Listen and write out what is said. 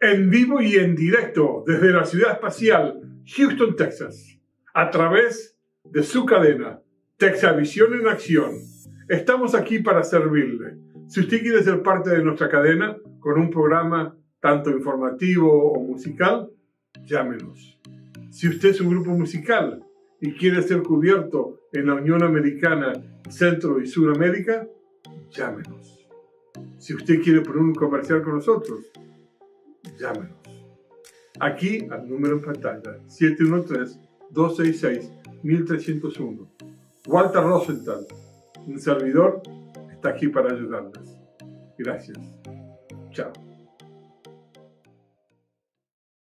en vivo y en directo desde la ciudad espacial Houston, Texas, a través de su cadena Texavisión en Acción. Estamos aquí para servirle. Si usted quiere ser parte de nuestra cadena con un programa tanto informativo o musical, llámenos. Si usted es un grupo musical y quiere ser cubierto en la Unión Americana, Centro y Suramérica, llámenos. Si usted quiere poner un comercial con nosotros, llámenos. Aquí al número en pantalla, 713-266-1301. Walter Rosenthal, un servidor, está aquí para ayudarles. Gracias. Chao.